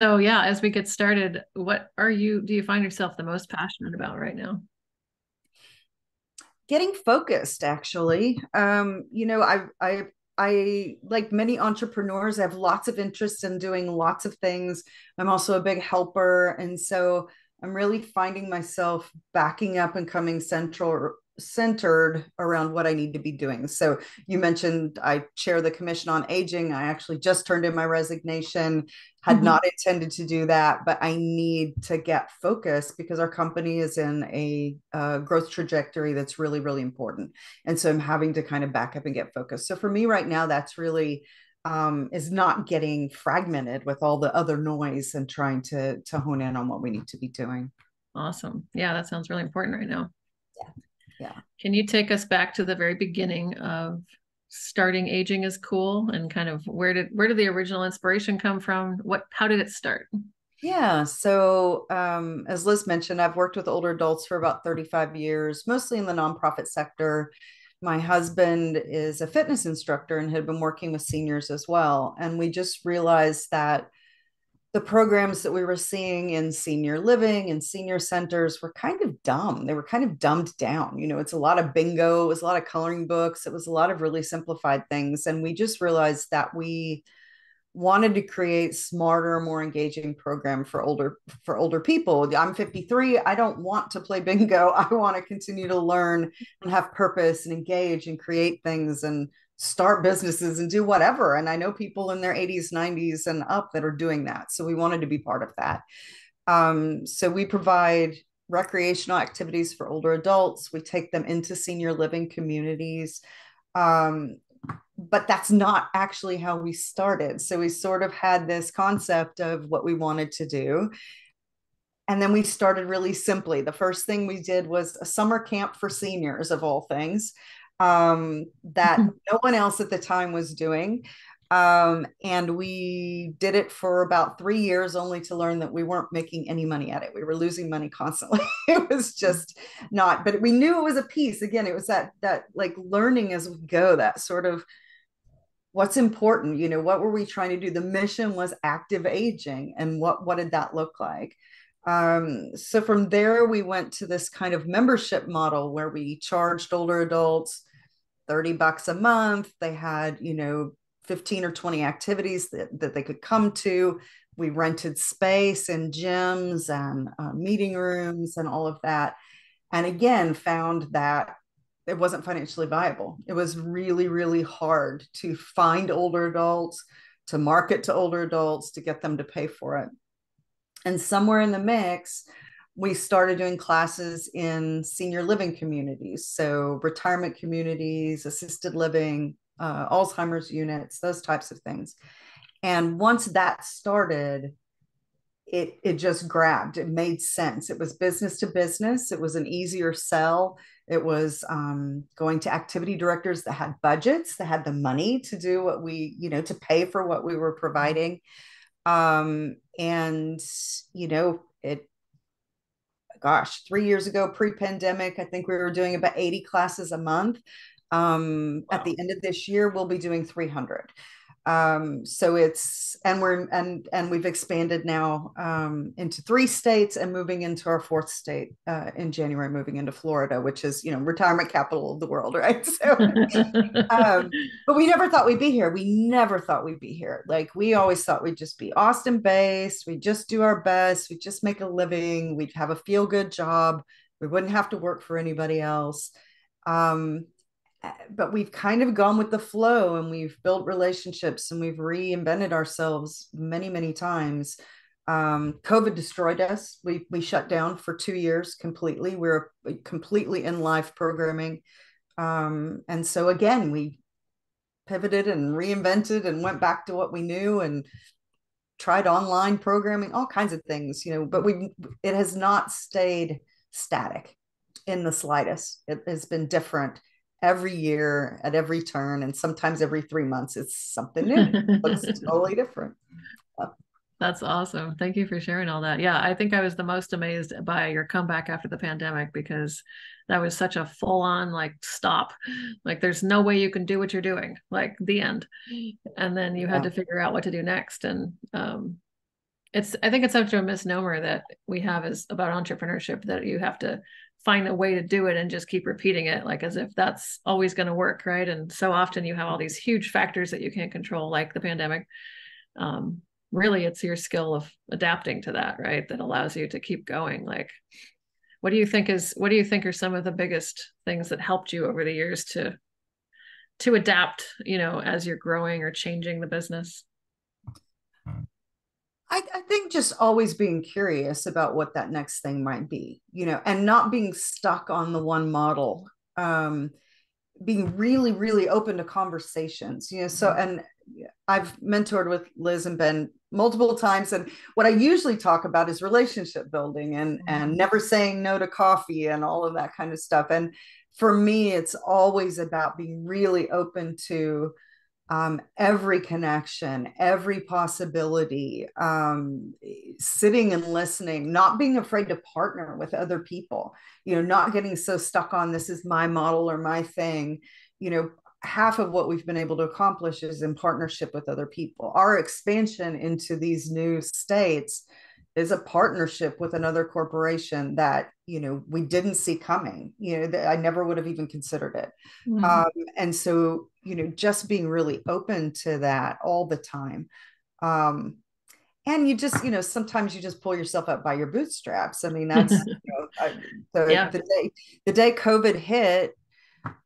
So yeah, as we get started, what are you do you find yourself the most passionate about right now? Getting focused, actually. Um, you know, I I I like many entrepreneurs, I have lots of interest in doing lots of things. I'm also a big helper, and so I'm really finding myself backing up and coming central centered around what I need to be doing. So you mentioned I chair the Commission on Aging. I actually just turned in my resignation, had mm-hmm. not intended to do that, but I need to get focused because our company is in a uh, growth trajectory that's really, really important. And so I'm having to kind of back up and get focused. So for me right now, that's really um, is not getting fragmented with all the other noise and trying to to hone in on what we need to be doing. Awesome. Yeah, that sounds really important right now. Yeah yeah. Can you take us back to the very beginning of starting aging is cool and kind of where did where did the original inspiration come from? What how did it start? Yeah so um, as liz mentioned i've worked with older adults for about 35 years mostly in the nonprofit sector. My husband is a fitness instructor and had been working with seniors as well and we just realized that the programs that we were seeing in senior living and senior centers were kind of dumb. They were kind of dumbed down. You know, it's a lot of bingo, it was a lot of coloring books, it was a lot of really simplified things. And we just realized that we wanted to create smarter more engaging program for older for older people i'm 53 i don't want to play bingo i want to continue to learn and have purpose and engage and create things and start businesses and do whatever. And I know people in their 80s, 90s, and up that are doing that. So we wanted to be part of that. Um, so we provide recreational activities for older adults. We take them into senior living communities. Um, but that's not actually how we started. So we sort of had this concept of what we wanted to do. And then we started really simply. The first thing we did was a summer camp for seniors, of all things um, that no one else at the time was doing. Um, and we did it for about three years only to learn that we weren't making any money at it. We were losing money constantly. it was just not, but we knew it was a piece. Again, it was that, that like learning as we go, that sort of what's important, you know, what were we trying to do? The mission was active aging. And what, what did that look like? Um, so from there, we went to this kind of membership model where we charged older adults 30 bucks a month. They had, you know, 15 or 20 activities that, that they could come to. We rented space and gyms and uh, meeting rooms and all of that. And again, found that it wasn't financially viable. It was really, really hard to find older adults, to market to older adults, to get them to pay for it. And somewhere in the mix, we started doing classes in senior living communities, so retirement communities, assisted living, uh, Alzheimer's units, those types of things. And once that started, it it just grabbed. It made sense. It was business to business. It was an easier sell. It was um, going to activity directors that had budgets, that had the money to do what we, you know, to pay for what we were providing. Um, and you know, it gosh, three years ago, pre pandemic, I think we were doing about 80 classes a month. Um, wow. At the end of this year, we'll be doing 300 um, so it's and we're and and we've expanded now um, into three states and moving into our fourth state uh, in January, moving into Florida, which is you know retirement capital of the world, right? So, um, but we never thought we'd be here. We never thought we'd be here. Like we always thought we'd just be Austin based. We'd just do our best. We'd just make a living. We'd have a feel good job. We wouldn't have to work for anybody else. Um, but we've kind of gone with the flow and we've built relationships and we've reinvented ourselves many many times. Um, covid destroyed us. We we shut down for two years completely. We are completely in live programming. Um, and so again we pivoted and reinvented and went back to what we knew and tried online programming all kinds of things you know but we it has not stayed static in the slightest. It has been different every year at every turn and sometimes every three months it's something new. It's totally different. That's awesome. Thank you for sharing all that. Yeah i think i was the most amazed by your comeback after the pandemic because that was such a full on like stop. Like there's no way you can do what you're doing like the end. And then you yeah. had to figure out what to do next. And um it's i think it's such a misnomer that we have is about entrepreneurship that you have to find a way to do it and just keep repeating it like as if that's always going to work right? And so often you have all these huge factors that you can't control like the pandemic. Um, really it's your skill of adapting to that right? That allows you to keep going. Like what do you think is what do you think are some of the biggest things that helped you over the years to to adapt you know as you're growing or changing the business I, I, think just always being curious about what that next thing might be, you know, and not being stuck on the one model. Um, being really, really open to conversations, you know. So, mm-hmm. and I've mentored with Liz and Ben multiple times, and what I usually talk about is relationship building and mm-hmm. and never saying no to coffee and all of that kind of stuff. And for me, it's always about being really open to um, every connection, every possibility, um, sitting and listening, not being afraid to partner with other people, you know, not getting so stuck on this is my model or my thing. You know, half of what we've been able to accomplish is in partnership with other people. Our expansion into these new states is a partnership with another corporation that you know we didn't see coming you know that i never would have even considered it mm-hmm. um, and so you know just being really open to that all the time um, and you just you know sometimes you just pull yourself up by your bootstraps i mean that's you know, I, the, yeah. the day the day covid hit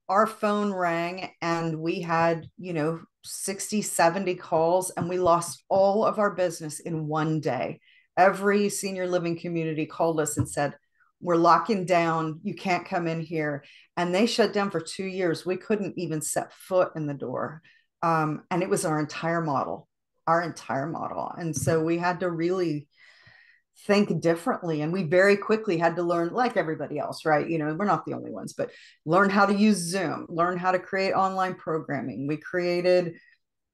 our phone rang and we had you know 60 70 calls and we lost all of our business in one day every senior living community called us and said, We're locking down. You can't come in here. And they shut down for two years. We couldn't even set foot in the door. Um, and it was our entire model, our entire model. And so we had to really think differently and we very quickly had to learn like everybody else right you know we're not the only ones but learn how to use zoom learn how to create online programming we created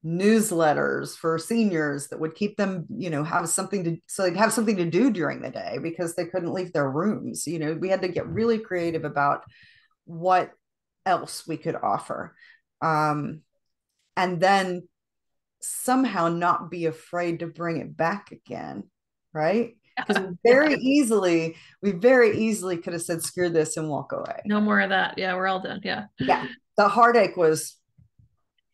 newsletters for seniors that would keep them you know have something to so they'd have something to do during the day because they couldn't leave their rooms you know we had to get really creative about what else we could offer um, and then somehow not be afraid to bring it back again right? Because very easily we very easily could have said screw this and walk away. No more of that. Yeah we're all done. Yeah. Yeah. The heartache was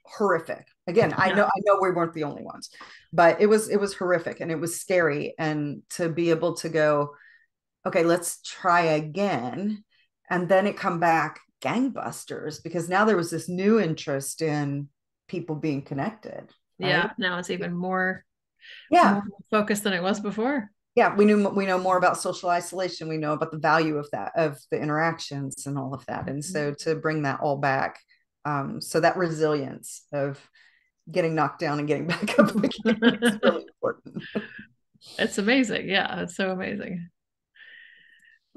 horrific again i know i know we weren't the only ones but it was it was horrific and it was scary and to be able to go okay let's try again and then it come back gangbusters because now there was this new interest in people being connected right? yeah now it's even more yeah more focused than it was before yeah we knew we know more about social isolation we know about the value of that of the interactions and all of that and so mm-hmm. to bring that all back um, so that resilience of getting knocked down and getting back up again is really important. It's amazing. Yeah, it's so amazing.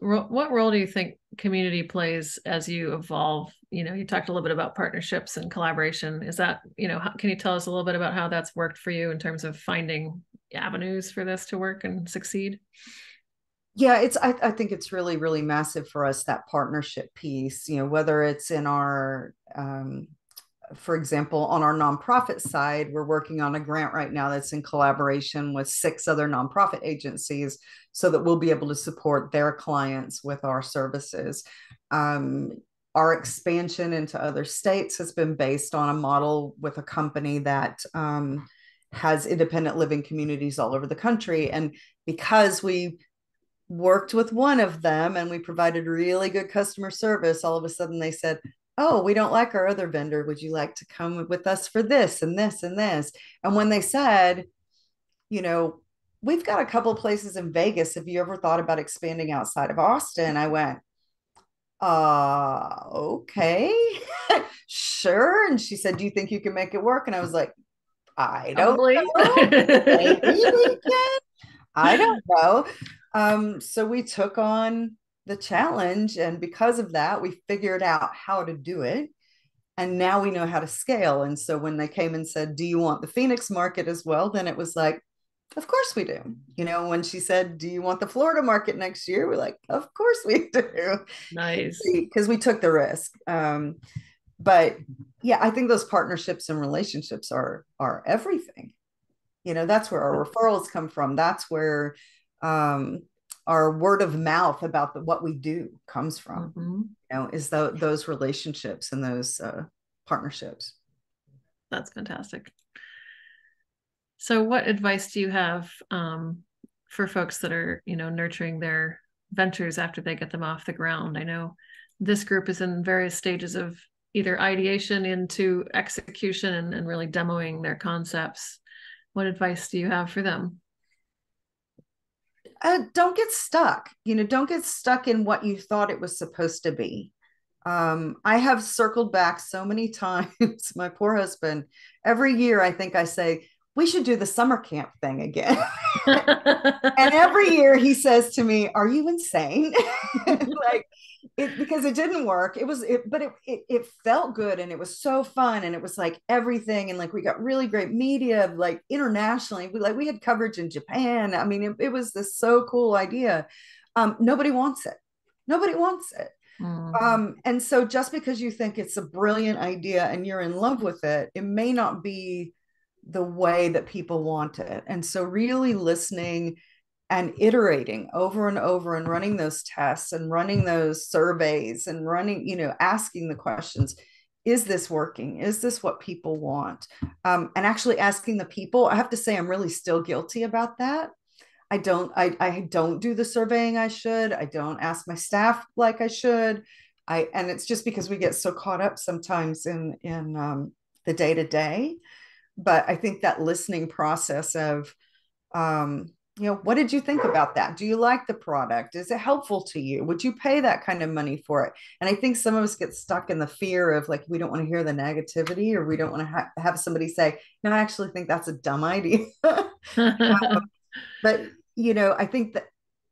What role do you think community plays as you evolve? You know, you talked a little bit about partnerships and collaboration. Is that, you know, how, can you tell us a little bit about how that's worked for you in terms of finding avenues for this to work and succeed? yeah it's I, I, think it's really really massive for us that partnership piece you know whether it's in our um, for example on our nonprofit side we're working on a grant right now that's in collaboration with six other nonprofit agencies so that we'll be able to support their clients with our services. Um, our expansion into other states has been based on a model with a company that um, has independent living communities all over the country. And because we worked with one of them and we provided really good customer service, all of a sudden they said, Oh, we don't like our other vendor. Would you like to come with us for this and this and this? And when they said, you know, we've got a couple places in Vegas. Have you ever thought about expanding outside of Austin? I went, uh, okay, sure. And she said, Do you think you can make it work? And I was like, I don't know. Maybe we can. I don't know. Um, so we took on the challenge. And because of that, we figured out how to do it. And now we know how to scale. And so when they came and said, Do you want the Phoenix market as well? Then it was like, Of course we do. You know, when she said, Do you want the Florida market next year? We're like, Of course we do. Nice. Because we took the risk. Um, but yeah, I think those partnerships and relationships are are everything you know that's where our referrals come from that's where um, our word of mouth about the, what we do comes from mm-hmm. you know is the, those relationships and those uh, partnerships. That's fantastic. So what advice do you have um, for folks that are you know nurturing their ventures after they get them off the ground? I know this group is in various stages of either ideation into execution and, and really demoing their concepts. What advice do you have for them uh, don't get stuck you know don't get stuck in what you thought it was supposed to be. Um, i have circled back so many times my poor husband. Every year i think i say we should do the summer camp thing again. And every year he says to me are you insane it because it didn't work. It was it, but it, it it felt good and it was so fun and it was like everything and like we got really great media like internationally. We like we had coverage in Japan. I mean, it, it was this so cool idea. Um, nobody wants it. Nobody wants it. Mm. Um, and so just because you think it's a brilliant idea and you're in love with it, it may not be the way that people want it. And so really listening and iterating over and over and running those tests and running those surveys and running you know asking the questions is this working? Is this what people want? Um, and actually asking the people i have to say i'm really still guilty about that. I don't I, I don't do the surveying i should. I don't ask my staff like i should. I and it's just because we get so caught up sometimes in in um, the day to day but i think that listening process of um, you know what did you think about that? Do you like the product? Is it helpful to you? Would you pay that kind of money for it? And i think some of us get stuck in the fear of like we don't want to hear the negativity or we don't want to ha- have somebody say no i actually think that's a dumb idea. Um, but you know i think that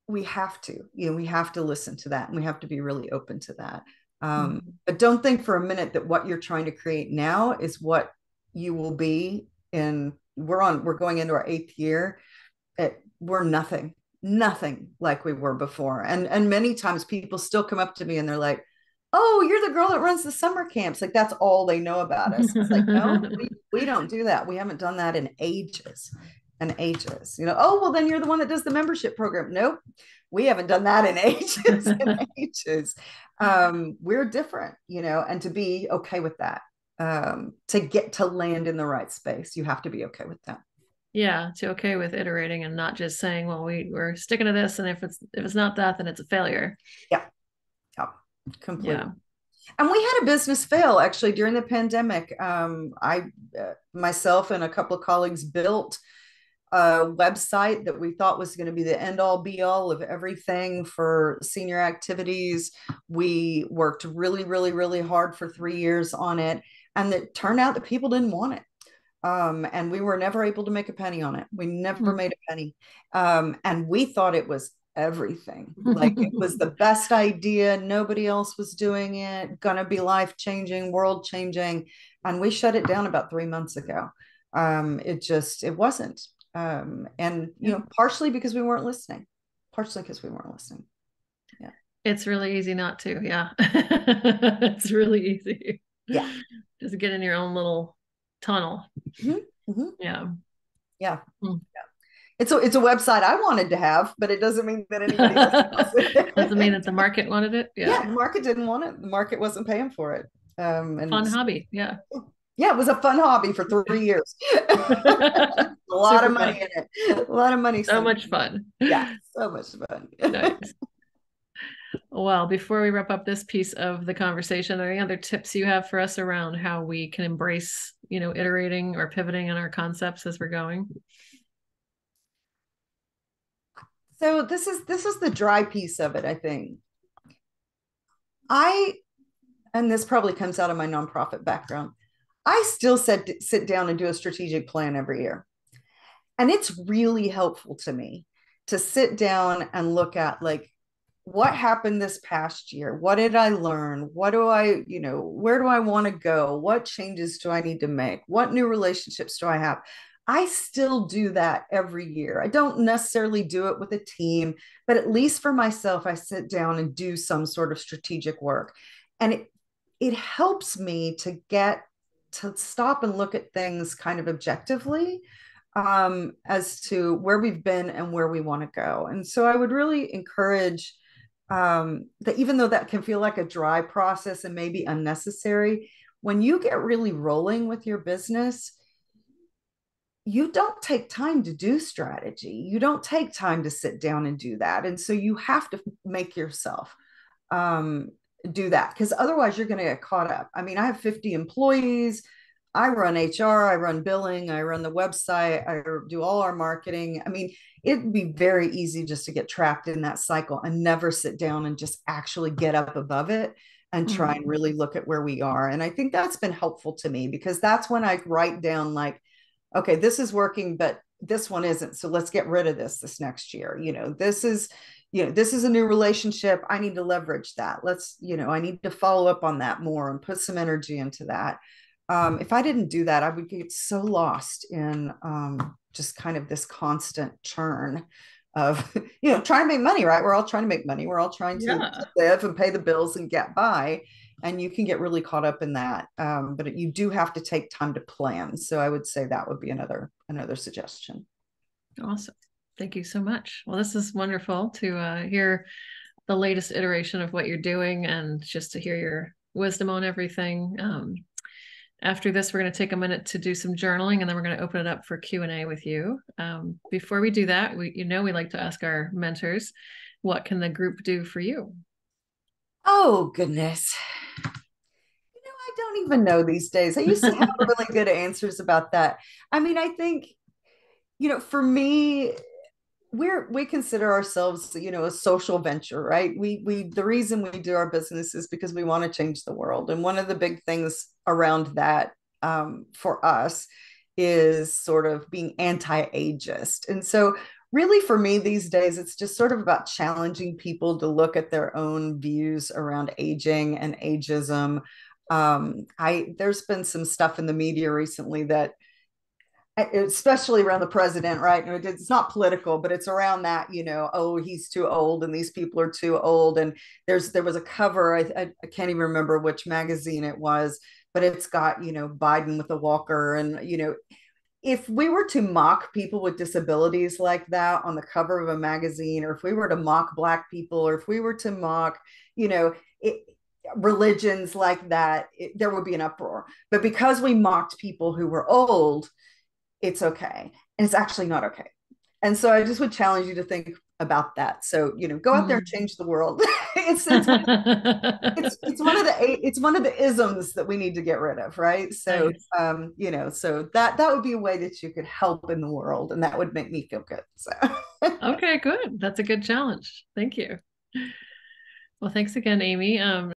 we have to you know we have to listen to that and we have to be really open to that. Um, mm-hmm. but don't think for a minute that what you're trying to create now is what you will be in we're on we're going into our eighth year it, we're nothing, nothing like we were before. And and many times people still come up to me and they're like, "Oh, you're the girl that runs the summer camps." Like that's all they know about us. It's like, no, we, we don't do that. We haven't done that in ages and ages. You know, oh well, then you're the one that does the membership program. Nope, we haven't done that in ages and ages. Um, we're different, you know, and to be okay with that, um, to get to land in the right space, you have to be okay with that yeah to okay with iterating and not just saying well we we're sticking to this and if it's if it's not that then it's a failure. Yeah. Yeah completely yeah. and we had a business fail actually during the pandemic. Um, i uh, myself and a couple of colleagues built a website that we thought was going to be the end all be all of everything for senior activities. We worked really really really hard for three years on it and it turned out that people didn't want it um, and we were never able to make a penny on it. We never mm-hmm. made a penny. Um, and we thought it was everything. Like it was the best idea. Nobody else was doing it. Gonna be life changing, world changing. And we shut it down about three months ago. Um, it just, it wasn't. Um, and, you know, partially because we weren't listening, partially because we weren't listening. Yeah. It's really easy not to. Yeah. it's really easy. Yeah. Just get in your own little tunnel. Mm-hmm. Mm-hmm. Yeah. Yeah. Mm. yeah. It's a it's a website I wanted to have, but it doesn't mean that anybody doesn't mean that the market wanted it. Yeah. yeah, the market didn't want it. The market wasn't paying for it. Um, and fun hobby. Yeah. Yeah, it was a fun hobby for three years. a lot Super of money fun. in it. A lot of money. So much fun. Yeah, so much fun. nice. Well, before we wrap up this piece of the conversation, are there any other tips you have for us around how we can embrace, you know, iterating or pivoting in our concepts as we're going? So this is this is the dry piece of it, I think. I and this probably comes out of my nonprofit background. I still sit sit down and do a strategic plan every year. And it's really helpful to me to sit down and look at like what happened this past year? What did i learn? What do i you know where do i want to go? What changes do i need to make? What new relationships do i have? I still do that every year. I don't necessarily do it with a team but at least for myself i sit down and do some sort of strategic work. And it it helps me to get to stop and look at things kind of objectively um, as to where we've been and where we want to go. And so I would really encourage um, that even though that can feel like a dry process and maybe unnecessary, when you get really rolling with your business, you don't take time to do strategy. You don't take time to sit down and do that. And so you have to make yourself um, do that because otherwise you're going to get caught up. I mean, I have 50 employees. I run HR, I run billing, I run the website, I do all our marketing. I mean, it'd be very easy just to get trapped in that cycle and never sit down and just actually get up above it and try mm-hmm. and really look at where we are. And I think that's been helpful to me because that's when I write down, like, okay, this is working, but this one isn't. So let's get rid of this this next year. You know, this is, you know, this is a new relationship. I need to leverage that. Let's, you know, I need to follow up on that more and put some energy into that um, if I didn't do that, I would get so lost in um, just kind of this constant churn of, you know, trying to make money, right? We're all trying to make money. We're all trying to yeah. live and pay the bills and get by. And you can get really caught up in that. Um, but you do have to take time to plan. So I would say that would be another another suggestion. Awesome. Thank you so much. Well, this is wonderful to uh, hear the latest iteration of what you're doing and just to hear your wisdom on everything. Um, after this, we're going to take a minute to do some journaling, and then we're going to open it up for Q and A with you. Um, before we do that, we you know we like to ask our mentors, what can the group do for you? Oh goodness, you know I don't even know these days. I used to have really good answers about that. I mean, I think you know, for me, we're we consider ourselves you know a social venture right? We we the reason we do our business is because we want to change the world. And one of the big things around that um, for us is sort of being anti-ageist. And so really for me these days it's just sort of about challenging people to look at their own views around aging and ageism. Um, i there's been some stuff in the media recently that especially around the president, right? It's not political, but it's around that, you know, oh, he's too old and these people are too old. And there's there was a cover, I, I, I can't even remember which magazine it was, but it's got, you know, Biden with a walker. And, you know, if we were to mock people with disabilities like that on the cover of a magazine, or if we were to mock Black people, or if we were to mock, you know, it, religions like that, it, there would be an uproar. But because we mocked people who were old, it's okay. And it's actually not okay. And so I just would challenge you to think about that. So, you know, go out there and mm-hmm. change the world. it's, it's, it's, it's, one of the, it's one of the isms that we need to get rid of. Right. So, um, you know, so that, that would be a way that you could help in the world and that would make me feel good. So, okay, good. That's a good challenge. Thank you. Well, thanks again, Amy. Um,